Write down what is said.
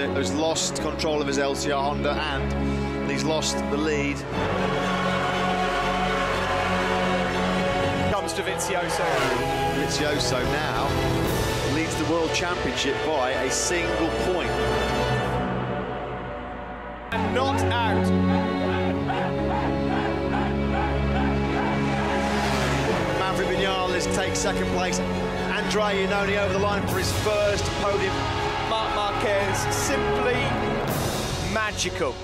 it. He's lost control of his LCR Honda and he's lost the lead. Comes to Dovizioso. Dovizioso now leads the World Championship by a single point. And not out. Maverick Vinales takes second place. Andrea Iannone over the line for his first podium. Marc Marquez, simply magical.